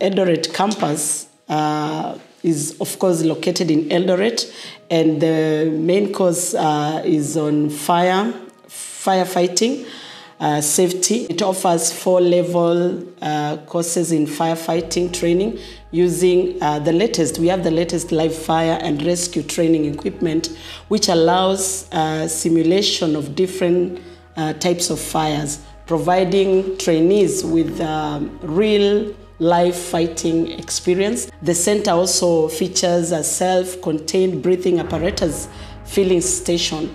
Eldoret campus uh, is, of course, located in Eldoret, and the main course uh, is on fire, firefighting, uh, safety. It offers four level uh, courses in firefighting training using uh, the latest. We have the latest live fire and rescue training equipment, which allows uh, simulation of different uh, types of fires, providing trainees with um, real life fighting experience. The center also features a self contained breathing apparatus filling station.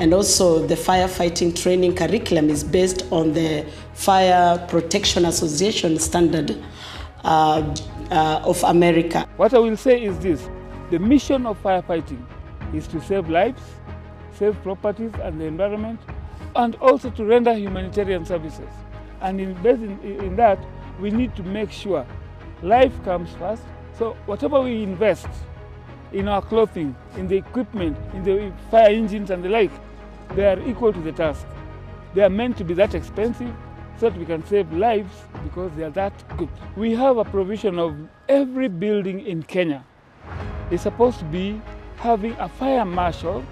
And also, the firefighting training curriculum is based on the Fire Protection Association standard uh, uh, of America. What I will say is this the mission of firefighting is to save lives, save properties and the environment, and also to render humanitarian services. And in, in, in that, we need to make sure life comes first. So, whatever we invest in our clothing, in the equipment, in the fire engines and the like, they are equal to the task. They are meant to be that expensive so that we can save lives because they are that good. We have a provision of every building in Kenya is supposed to be having a fire marshal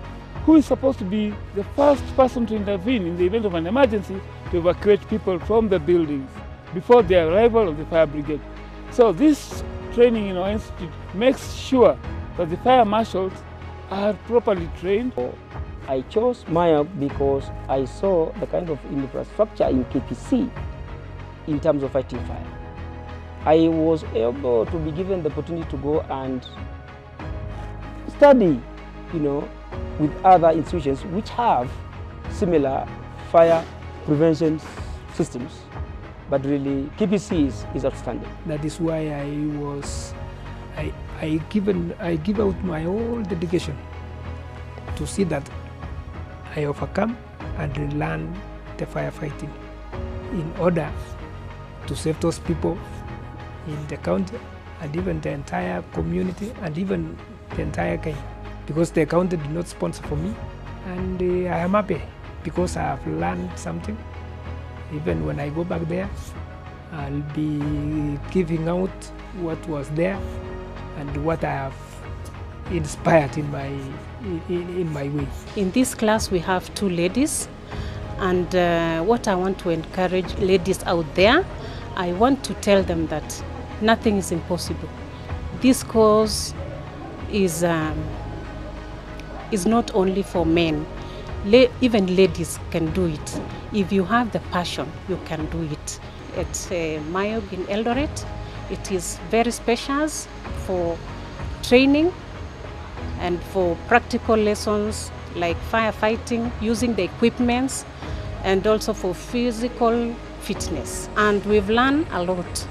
who is supposed to be the first person to intervene in the event of an emergency to evacuate people from the buildings before the arrival of the fire brigade. So this training in our institute makes sure that the fire marshals are properly trained. I chose MIOG because I saw the kind of infrastructure in KPC in terms of fighting fire. I was able to be given the opportunity to go and study, you know, with other institutions which have similar fire prevention systems. But really, KPC is, is outstanding. That is why I was, I, I given, I give out my whole dedication to see that I overcome and learn the firefighting in order to save those people in the county and even the entire community and even the entire Kenya because the county did not sponsor for me and uh, I am happy because I have learned something. Even when I go back there, I'll be giving out what was there and what I have inspired in my in, in my way. In this class, we have two ladies, and uh, what I want to encourage ladies out there, I want to tell them that nothing is impossible. This course is um, is not only for men. La- even ladies can do it. If you have the passion, you can do it. At uh, Mayog in Eldoret, it is very special for training and for practical lessons like firefighting, using the equipments, and also for physical fitness. And we've learned a lot